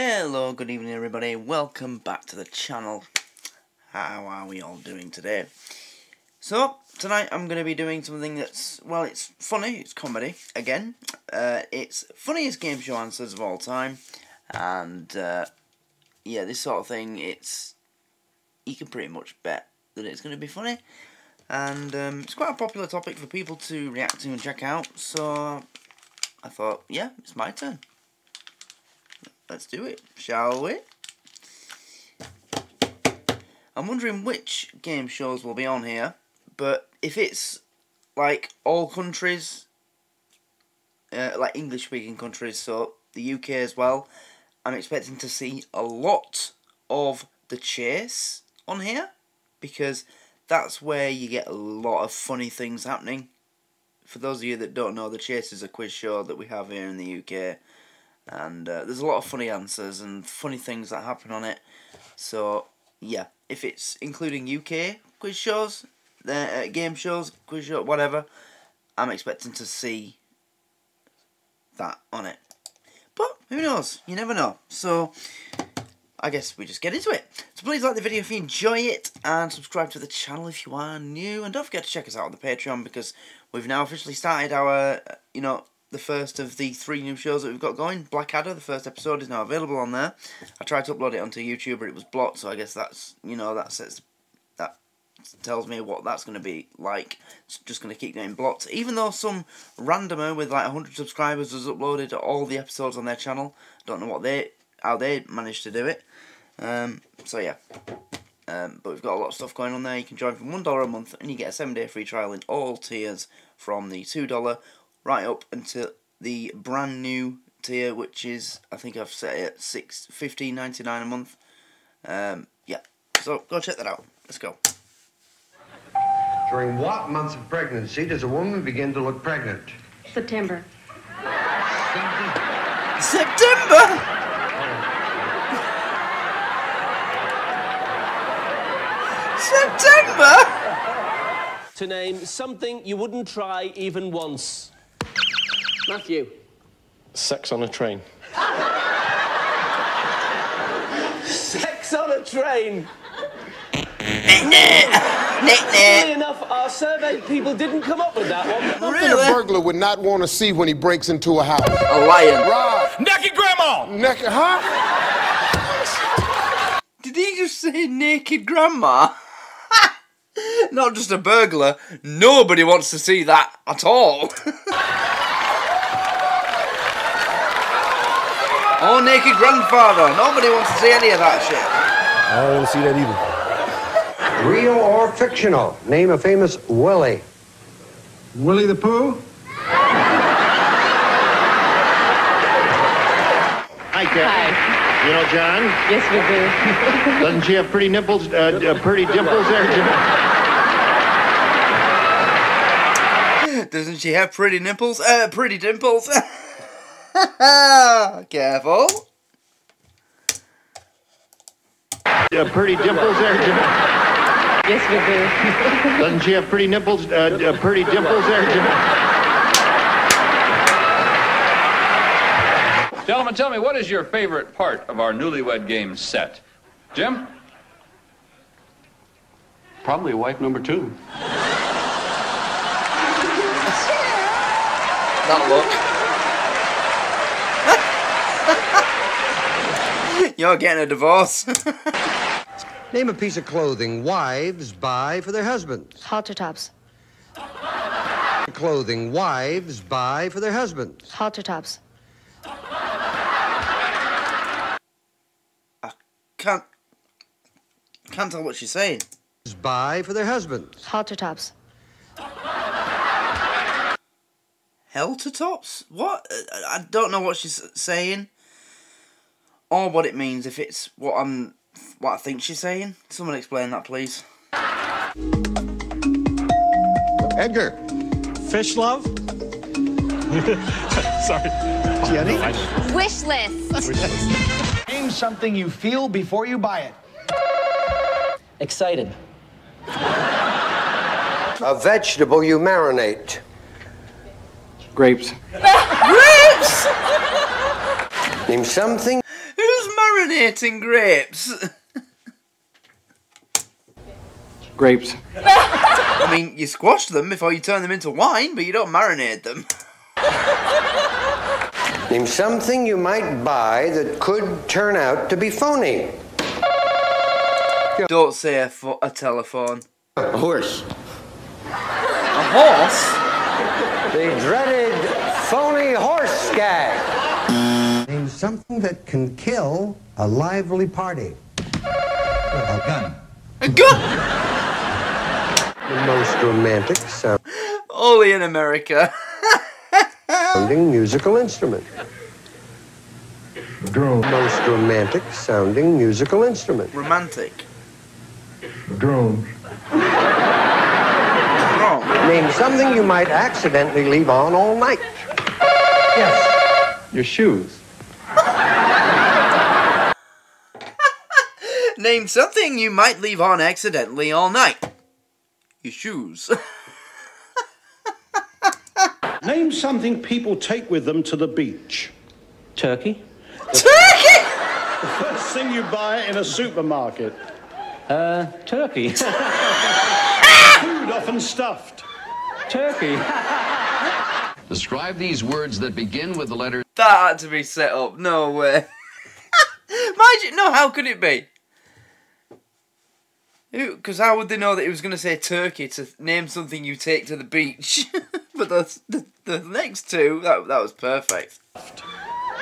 Hello, good evening everybody, welcome back to the channel. How are we all doing today? So, tonight I'm going to be doing something that's, well, it's funny, it's comedy, again. Uh, it's funniest game show answers of all time, and, uh, yeah, this sort of thing, it's, you can pretty much bet that it's going to be funny. And um, it's quite a popular topic for people to react to and check out, so I thought, yeah, it's my turn. Let's do it, shall we? I'm wondering which game shows will be on here, but if it's like all countries, uh, like English speaking countries, so the UK as well, I'm expecting to see a lot of The Chase on here because that's where you get a lot of funny things happening. For those of you that don't know, The Chase is a quiz show that we have here in the UK. And uh, there's a lot of funny answers and funny things that happen on it. So, yeah, if it's including UK quiz shows, uh, game shows, quiz show, whatever, I'm expecting to see that on it. But, who knows? You never know. So, I guess we just get into it. So please like the video if you enjoy it, and subscribe to the channel if you are new, and don't forget to check us out on the Patreon, because we've now officially started our, uh, you know, the first of the three new shows that we've got going. Blackadder, the first episode, is now available on there. I tried to upload it onto YouTube, but it was blocked, so I guess that's, you know, that sets, that tells me what that's going to be like. It's just going to keep getting blocked. Even though some randomer with like 100 subscribers has uploaded all the episodes on their channel. Don't know what they, how they managed to do it. Um, so yeah. Um, but we've got a lot of stuff going on there. You can join from $1 a month and you get a 7 day free trial in all tiers from the $2 right up until the brand new tier, which is, I think I've set it at six fifteen ninety nine a month. Um, yeah, so go check that out. Let's go. During what months of pregnancy does a woman begin to look pregnant? September. September! September! to name something you wouldn't try even once. Matthew. Sex on a train. Sex on a train. Nick, Funnily enough, our survey people didn't come up with that one. Something a burglar would not want to see when he breaks into a house. A lion. Right. Naked grandma! Naked, huh? Did he just say naked grandma? Not just a burglar. Nobody wants to see that at all. oh, naked grandfather. Nobody wants to see any of that shit. I don't want to see that either. Real or fictional? Name a famous Willie. Willie the Pooh? Hi, Kathy. You know John? Yes, we do. Doesn't she have pretty nipples, uh, uh, pretty dimples there, John? Doesn't she have pretty nipples? Uh, pretty dimples. Careful. Uh, pretty dimples there, John? Yes, we do. Doesn't she have pretty nipples, uh, uh, pretty dimples there, John? Gentlemen, tell me, what is your favorite part of our newlywed game set? Jim? Probably wife number two. That look. You're getting a divorce. Name a piece of clothing wives buy for their husbands. Halter tops. Clothing wives buy for their husbands. Halter tops. can't can't tell what she's saying. Buy for their husbands. Halter tops. Helter tops? What? I don't know what she's saying, or what it means. If it's what I'm, what I think she's saying. Someone explain that, please. Edgar. Fish love? Sorry. Jenny. Wish list. Name something you feel before you buy it. Excited. A vegetable you marinate. Grapes. Grapes! Name something Who's marinating grapes? Grapes. I mean, you squash them before you turn them into wine, but you don't marinate them. Name something you might buy that could turn out to be phony. Don't say a, fo- a telephone. A horse. A horse? The dreaded phony horse gag. Name something that can kill a lively party. A gun. A gun? The most romantic sound. Only in America. sounding musical instrument. Drone. Most romantic sounding musical instrument. Romantic. Drone. Name something you might accidentally leave on all night. Yes. Your shoes. Name something you might leave on accidentally all night. Your shoes. Name something people take with them to the beach. Turkey. Turkey! The first thing you buy in a supermarket. Uh, turkey. Food often stuffed. Turkey. Describe these words that begin with the letter That had to be set up. No way. Mind you, no, how could it be? Because how would they know that he was going to say turkey to name something you take to the beach? but the, the, the next two, that, that was perfect.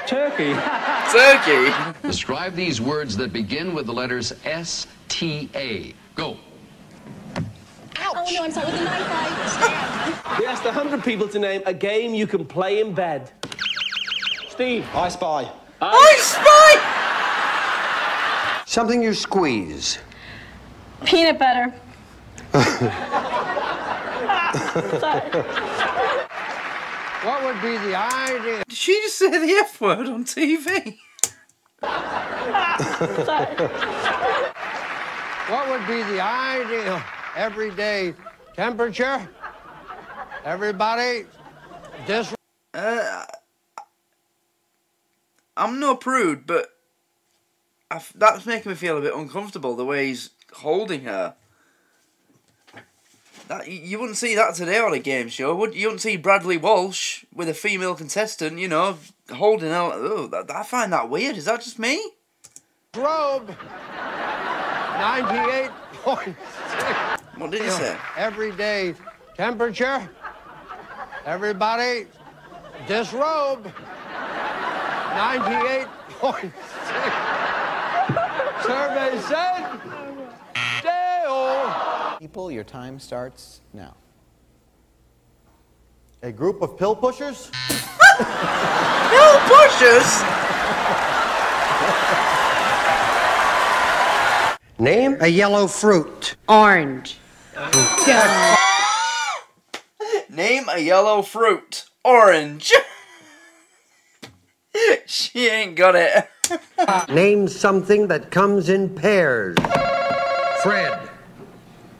Turkey. Turkey. Describe these words that begin with the letters S T A. Go. Oh no, I'm sorry, with the knife We asked 100 people to name a game you can play in bed. Steve. I spy. I spy! Something you squeeze. Peanut butter. What would be the idea? Did she just say the F word on TV? What would be the ideal everyday temperature? Everybody, this. Uh, I'm no prude, but I f that's making me feel a bit uncomfortable the way he's holding her. That you- you wouldn't see that today on a game show, would you? Wouldn't see Bradley Walsh with a female contestant, you know, holding her. Oh, that, I find that weird. Is that just me? Robe. 98 point. What did he say? Everyday temperature. Everybody, disrobe. 98.6. Survey said. Dale. People, your time starts now. A group of pill pushers? Pill pushers? Name a yellow fruit. Orange. Name a yellow fruit. Orange. she ain't got it. Name something that comes in pairs. Fred.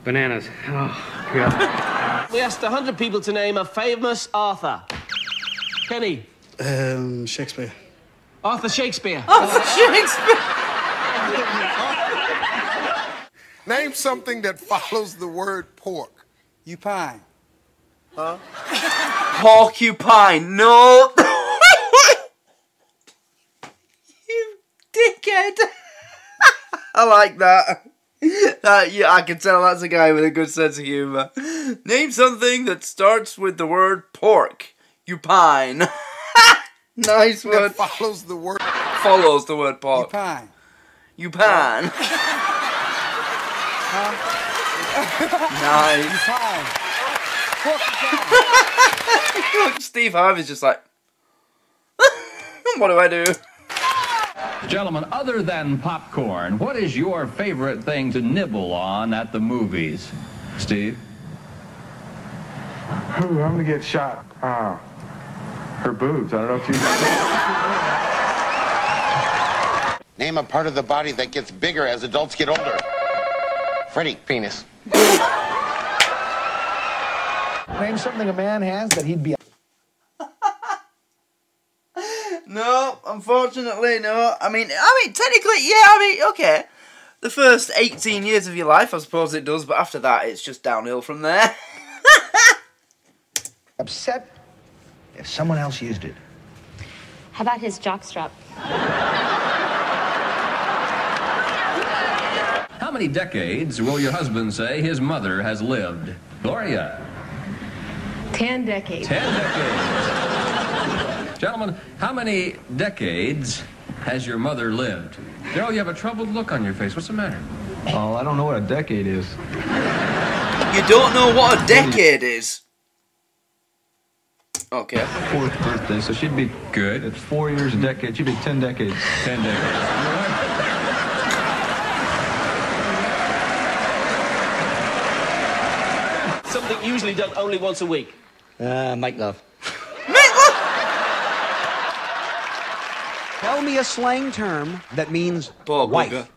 Bananas. Oh, God. We asked 100 people to name a famous author. Kenny. Um, Shakespeare. Arthur Shakespeare. Arthur Shakespeare. Name something that follows the word pork. You pine. Huh? Porcupine. No. you dickhead. I like that. That uh, yeah, I can tell that's a guy with a good sense of humor. Name something that starts with the word pork. You pine. nice That word. follows the word. Follows the word pork. Pine. You pine. nice. Pine. Steve Harvey's just like, what do I do? Gentlemen, other than popcorn, what is your favorite thing to nibble on at the movies? Steve? Ooh, I'm gonna get shot. Ah, her boobs. I don't know if you. Name a part of the body that gets bigger as adults get older. Freddie. Penis. Name something a man has that he'd be. No, unfortunately, no. I mean, I mean, technically, yeah. I mean, okay. The first eighteen years of your life, I suppose it does, but after that, it's just downhill from there. Upset if someone else used it. How about his jockstrap? How many decades will your husband say his mother has lived? Gloria. Ten decades. Ten decades. Gentlemen, how many decades has your mother lived? Daryl, you have a troubled look on your face. What's the matter? Oh, I don't know what a decade is. You don't know what a decade is. Okay. Fourth birthday, so she'd be Good. It's four years a decade. She'd be ten decades. Ten decades. Something usually done only once a week. Uh, make love. Tell me a slang term that means Poor wife. bugger.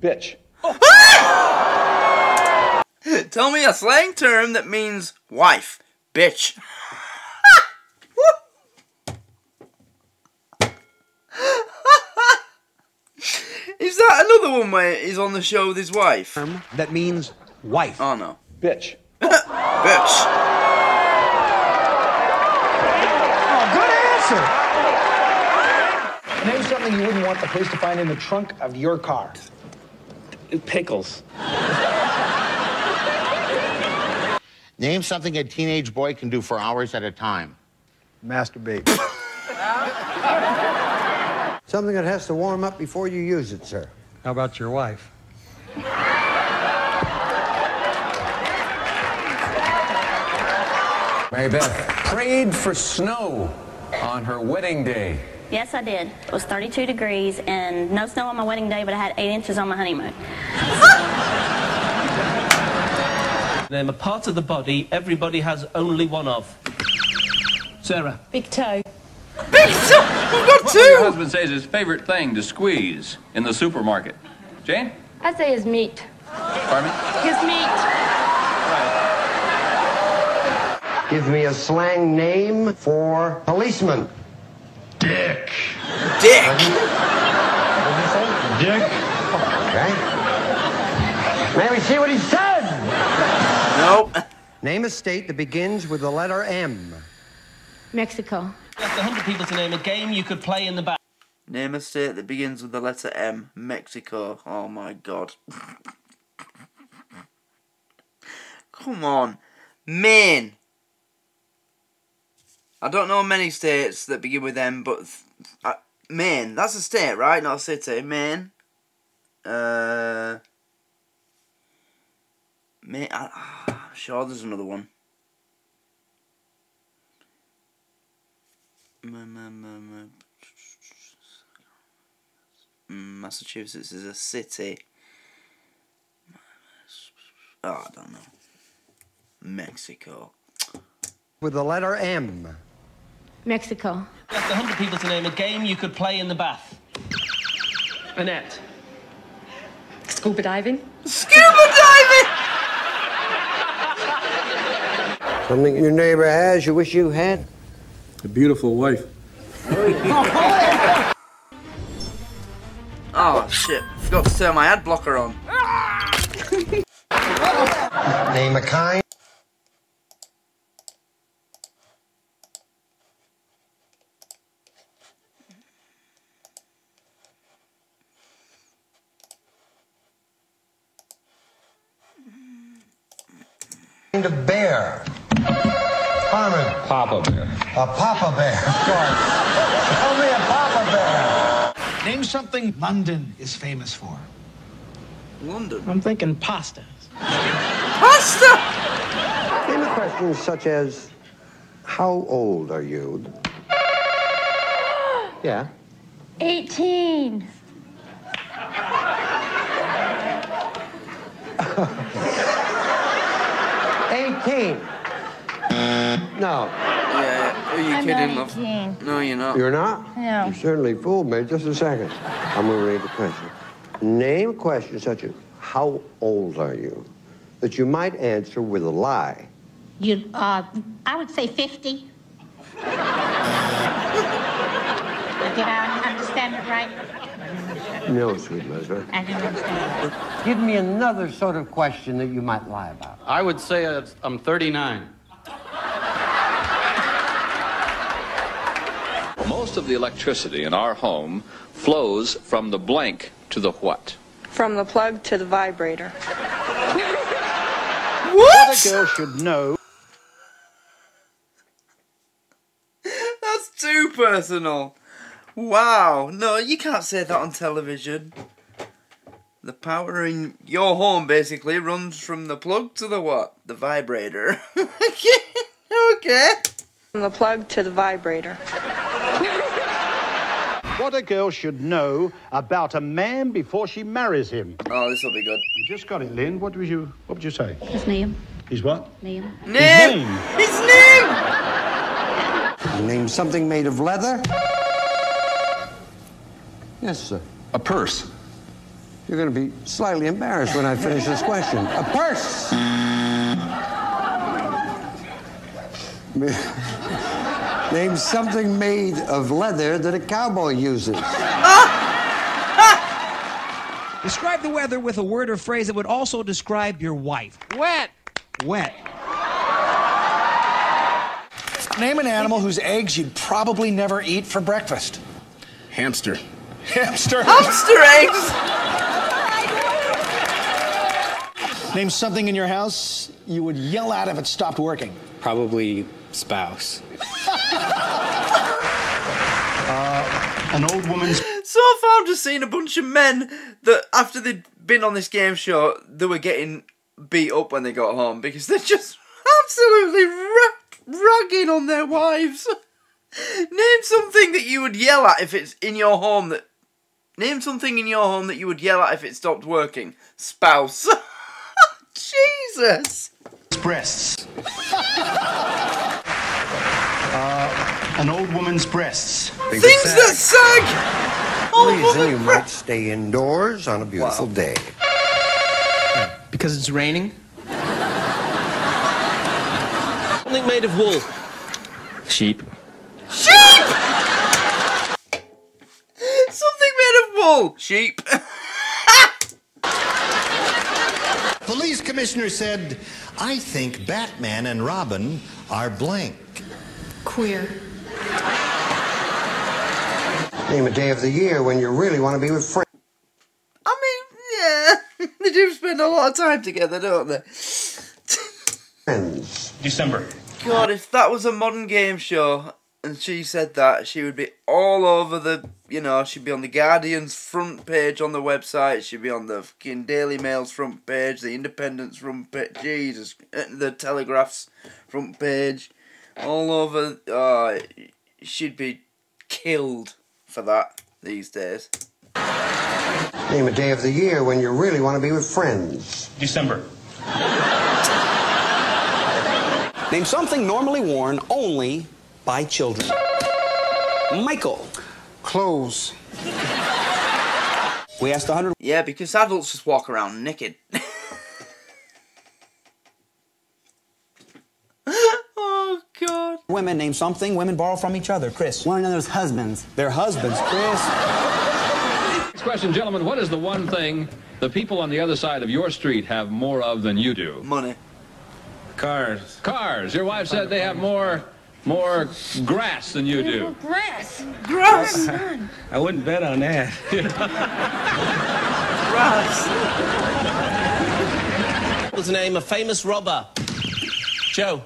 Bitch. Tell me a slang term that means wife, bitch. Is that another one where he's on the show with his wife? Term that means wife. Oh no. Bitch. Bitch. Oh, good answer. Name something you wouldn't want the police to find in the trunk of your car. Pickles. Name something a teenage boy can do for hours at a time. Masturbate. Something that has to warm up before you use it, sir. How about your wife? Mary Beth prayed for snow on her wedding day. Yes, I did. It was 32 degrees and no snow on my wedding day, but I had eight inches on my honeymoon. Name a part of the body everybody has only one of. Sarah. Big toe. Big toe. We've got What your husband says his favorite thing to squeeze in the supermarket? Jane? I'd say his meat. Pardon me? His meat. Give me a slang name for policeman. Dick. Dick. Dick. Okay. May we see what he said? Nope. Name a state that begins with the letter M. Mexico. Left 100 people to name a game you could play in the back. Name a state that begins with the letter M. Mexico. Oh my god. Come on. Maine. I don't know many states that begin with M, but uh, Maine. That's a state, right? Not a city. Maine. Uh. Maine. I, I'm sure there's another one. Massachusetts is a city. Oh, I don't know. Mexico. With the letter M. Mexico. Left 100 people to name a game you could play in the bath. Annette. Scuba diving. Scuba diving! Something your neighbor has you wish you had? A beautiful wife. Oh shit! Forgot to turn my ad blocker on. Name a kind. Kind of bear. Harmon. Papa Bear. A papa bear, of course. Tell me a papa bear. Name something London is famous for. London. I'm thinking pasta. Pasta! Name a question such as, how old are you? Yeah. 18. Eighteen. No. Yeah, are you I'm kidding, not love? No, you're not. You're not? No. You certainly fooled me. Just a second. I'm going to read the question. Name a question such as, how old are you? That you might answer with a lie. You, uh, I would say 50. Did I understand it right? No, sweet Elizabeth. I didn't understand. Give me another sort of question that you might lie about. I would say it's- I'm 39. Most of the electricity in our home flows from the blank to the what? From the plug to the vibrator. What? What a girl should know. That's too personal. Wow. No, you can't say that on television. The power in your home basically runs from the plug to the what? The vibrator. okay. Okay. From the plug to the vibrator. What a girl should know about a man before she marries him. Oh, this will be good. You just got it, Lynn. What was you? What would you say? His name. His what? Name. Name! His name! Name something made of leather? Yes, sir. A purse. You're going to be slightly embarrassed when I finish this question. A purse! Name something made of leather that a cowboy uses. Describe the weather with a word or phrase that would also describe your wife. Wet. Wet. Name an animal whose eggs you'd probably never eat for breakfast. Hamster. Hamster. Hamster eggs! Name something in your house you would yell at if it stopped working. Probably spouse. Uh, an old woman's. So far, I've just seen a bunch of men that, after they'd been on this game show, they were getting beat up when they got home because they're just absolutely ra- ragging on their wives. Name something that you would yell at if it's in your home that. Name something in your home that you would yell at if it stopped working. Spouse. Jesus. breasts. an old woman's breasts. Big Things that sag! Oh, Reason you might stay indoors on a beautiful day. Because it's raining? Something made of wool. Sheep. Sheep! Something made of wool. Sheep. Police commissioner said, I think Batman and Robin are blank. Queer. Name a day of the year when you really want to be with friends. I mean, yeah. they do spend a lot of time together, don't they? Friends. December. God, if that was a modern game show and she said that, she would be all over the, you know, she'd be on the Guardian's front page on the website, she'd be on the fucking Daily Mail's front page, the Independent's front page, Jesus, uh, the Telegraph's front page, all over, uh, she'd be killed for that these days. Name a day of the year when you really want to be with friends. December. Name something normally worn only by children. Michael. Clothes. We asked 100 Yeah, because adults just walk around naked. oh, God. Women. Name something women borrow from each other. Chris. One another's husbands. Their husbands. Chris. Next question, gentlemen. What is the one thing the people on the other side of your street have more of than you do? Money. Cars. Cars. Your wife said they have more more grass than you do. Grass. Grass. I wouldn't bet on that. Grass. What's the name? A famous robber. Joe.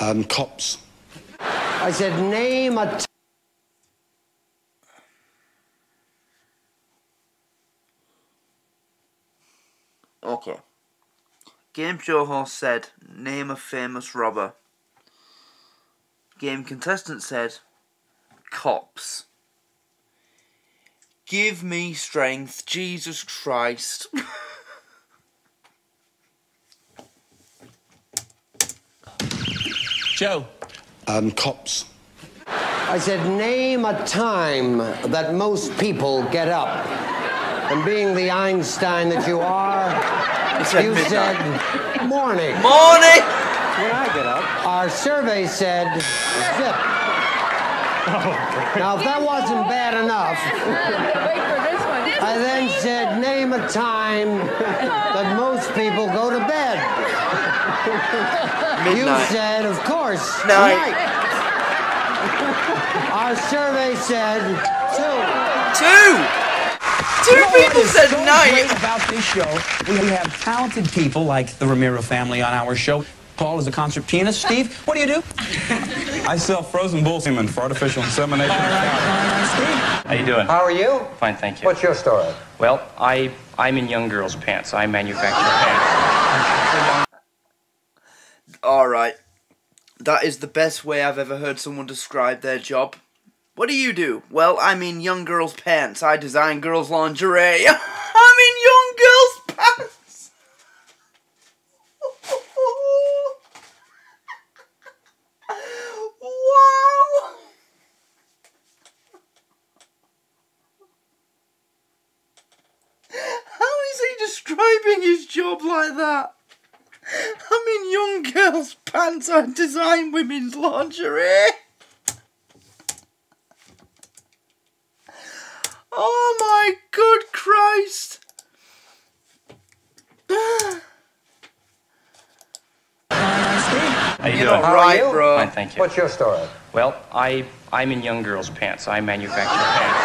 Um, cops. I said, name a. T- Okay. Game show host said, name a famous robber. Game contestant said, cops. Give me strength, Jesus Christ. Joe. Um, cops. I said, name a time that most people get up. And being the Einstein that you are, said you midnight. said morning. Morning! When I get up, our survey said zip. Now, if that wasn't bad enough, I then said, name a time that most people go to bed. You said, of course, Night. night. Our survey said two. Two! Two You know people said so night. about this show? We have talented people like the Ramiro family on our show. Paul is a concert pianist. Steve, what do you do? I sell frozen bull semen for artificial insemination. steve How you doing? How are you? Fine, thank you. What's your story? Well, I I'm in young girls' pants. I manufacture pants. Alright. That is the best way I've ever heard someone describe their job. What do you do? Well, I'm in young girls' pants. I design girls' lingerie. I'm in young girls' pants! wow! How is he describing his job like that? I'm in young girls' pants. I design women's lingerie. Oh my good Christ! How you You're doing? not right, bro. Fine, thank you. What's your story? Well, I I'm in young girls' pants. I manufacture pants.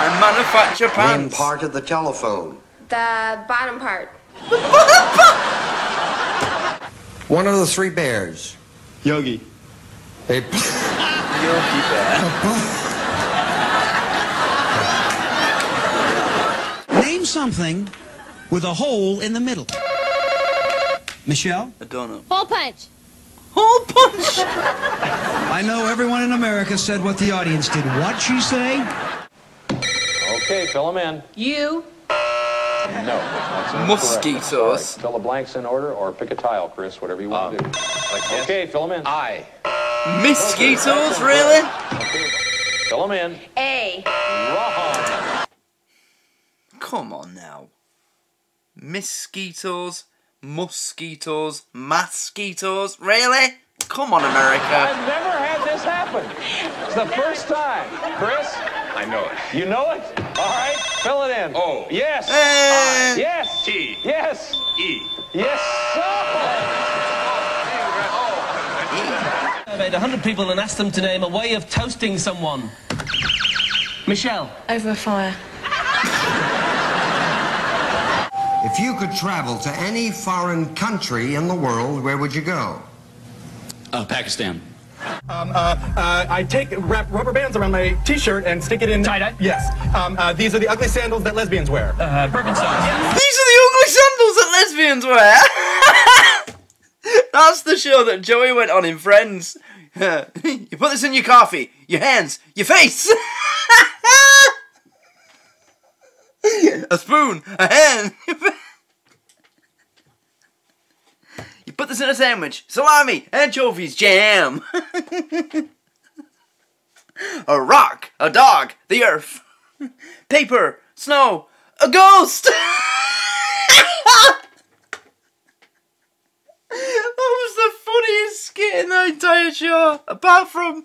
I manufacture Name pants. part of the telephone. The bottom part. One of the three bears. Yogi. A Yogi Bear. Name something with a hole in the middle. Michelle? A donut. Hole punch. Hole punch! I know everyone in America said what the audience did. What'd she say? Okay, fill them in. You. No. Mosquitoes. All right, Fill the blanks in order or pick a tile, Chris, whatever you want to um, do. Okay, fill them in. I. Mosquitoes, really? Fill them in. A. Wrong. Come on now. Mosquitoes, mosquitoes, mosquitoes, really? Come on, America. I've never had this happen. It's the first time. Chris, I know it. you know it? All right, fill it in. O. Yes. Eh. Yes. T. Yes. E. Yes, sir. surveyed 100 people and asked them to name a way of toasting someone. Michelle. Over a fire. If you could travel to any foreign country in the world, where would you go? Uh, Pakistan. Um, uh, uh, I take wrap rubber bands around my t-shirt and stick it in. Tie-dye? Yes. Um, uh, these are the ugly sandals that lesbians wear. Uh, Birkenstocks. These are the ugly sandals that lesbians wear. That's the show that Joey went on in Friends. you put this in your coffee, your hands, your face. a spoon, a hand. You put this in a sandwich, salami, anchovies, jam. a rock, a dog, the earth, paper, snow, a ghost. That was the funniest skit in the entire show, apart from.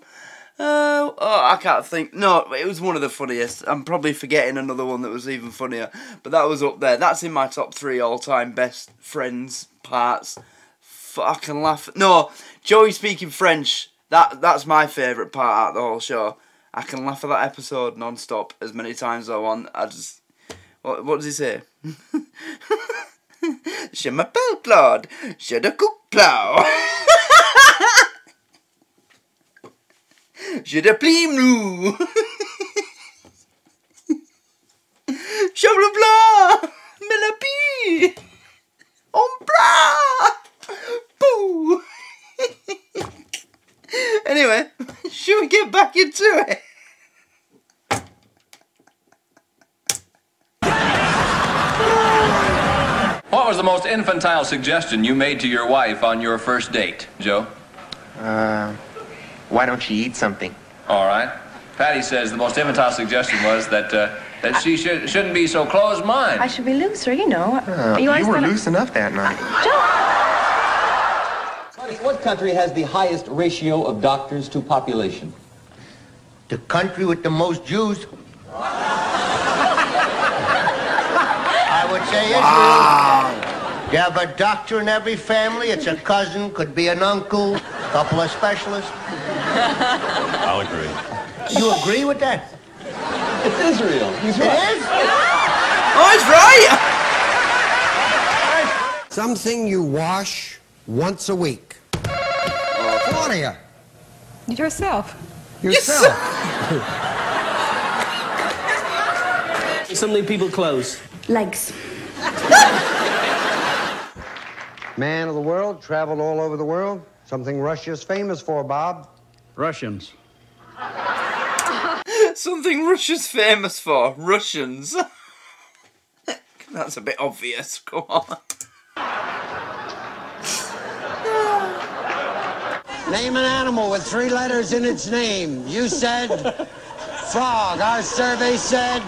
Uh, oh, I can't think. No, it was one of the funniest. I'm probably forgetting another one that was even funnier, but that was up there. That's in my top three all-time best friends parts. Fucking laugh. No, Joey speaking French. That that's my favourite part of the whole show. I can laugh at that episode non-stop as many times as I want. I just. What, what does he say? Je m'appelle Claude. Je ne coupe plow. Je déplime nous. Chable blanc. Mais la pie. On. Boo. anyway, should we get back into it? What was the most infantile suggestion you made to your wife on your first date, Joe? Uh, why don't you eat something? All right. Patty says the most infantile suggestion was that uh, that she should, shouldn't be so closed-minded. I should be looser, you know. Uh, you always were gonna- loose enough that night. What country has the highest ratio of doctors to population? The country with the most Jews. I would say Israel. You have a doctor in every family. It's a cousin, could be an uncle, a couple of specialists. I'll agree. You agree with that? It's Israel. He's right. is? Oh, he's right! Something you wash once a week. Claudia. Yourself. Yourself. Something people close. Legs. Man of the world, traveled all over the world. Something Russia's famous for, Bob. Russians. Something Russia's famous for. Russians. That's a bit obvious. Come on. Name an animal with three letters in its name. You said frog. Our survey said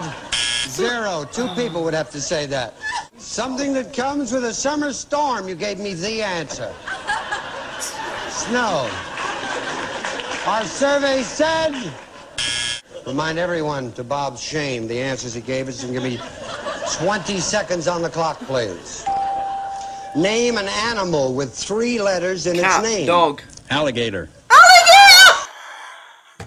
zero. Two people would have to say that. Something that comes with a summer storm. You gave me the answer. Snow. Our survey said. Remind everyone, to Bob's shame, the answers he gave us and give me 20 seconds on the clock, please. Name an animal with three letters in Cat, its name. dog. Alligator. Alligator!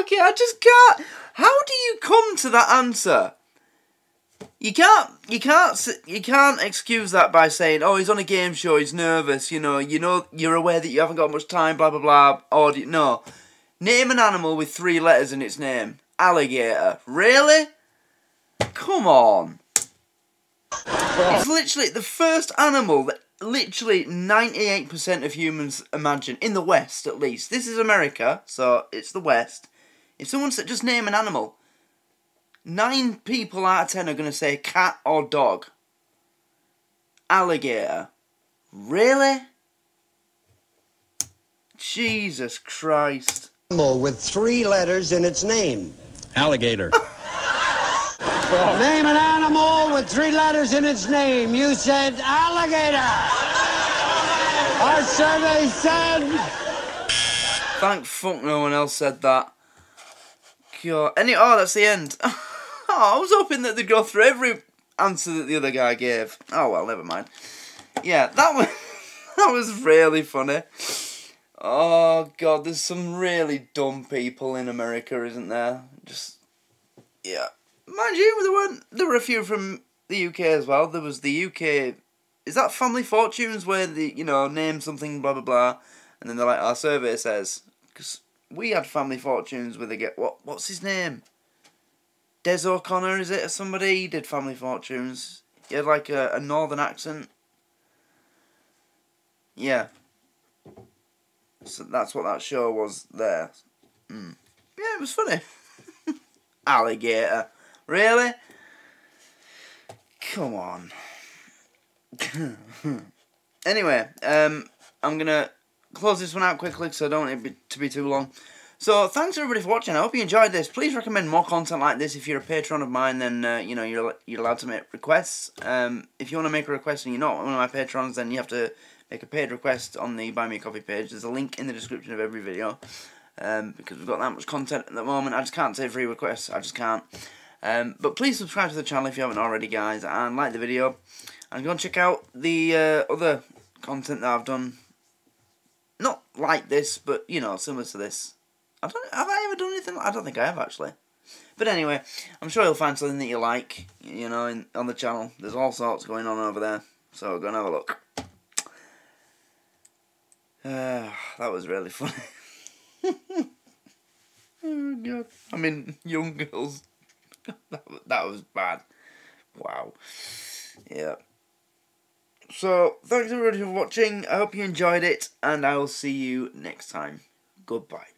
okay, I just can't. How do you come to that answer? You can't, you can't, you can't excuse that by saying, "Oh, he's on a game show. He's nervous." You know, you know, you're aware that you haven't got much time. Blah blah blah. Or you- no, name an animal with three letters in its name. Alligator. Really? Come on. It's literally the first animal that literally 98% of humans imagine, in the West at least. This is America, so it's the West. If someone said just name an animal, nine people out of ten are going to say cat or dog. Alligator. Really? Jesus Christ. Animal with three letters in its name. Alligator. Name an animal with three letters in its name. You said alligator. Our survey said. Thank fuck no one else said that. God. Any, oh, that's the end. oh, I was hoping that they'd go through every answer that the other guy gave. Oh well, never mind. Yeah, that was that was really funny. Oh god, there's some really dumb people in America, isn't there? Just yeah. Mind you, there weren't there were a few from the UK as well. There was the UK is that Family Fortunes where the you know name something blah blah blah, and then they're like our survey says because we had Family Fortunes where they get what what's his name? Des O'Connor is it or somebody? He did Family Fortunes. He had like a, a northern accent. Yeah. So that's what that show was there. Mm. Yeah, it was funny. Alligator. Really? Come on. anyway, um, I'm gonna close this one out quickly because I don't want it to be too long. So thanks everybody for watching. I hope you enjoyed this. Please recommend more content like this. If you're a patron of mine, then uh, you know you're you're allowed to make requests. Um, if you want to make a request and you're not one of my patrons, then you have to make a paid request on the Buy Me a Coffee page. There's a link in the description of every video. Um, because we've got that much content at the moment, I just can't take free requests. I just can't. Um, but please subscribe to the channel if you haven't already, guys, and like the video. And go and check out the uh, other content that I've done. Not like this, but you know, similar to this. I don't. Have I ever done anything? I don't think I have actually. But anyway, I'm sure you'll find something that you like. You know, in, on the channel. There's all sorts going on over there. So go and have a look. Uh, that was really funny. oh god. I mean, young girls. that, was bad. Wow. Yeah. So, thanks everybody for watching. I hope you enjoyed it, and I will see you next time. Goodbye.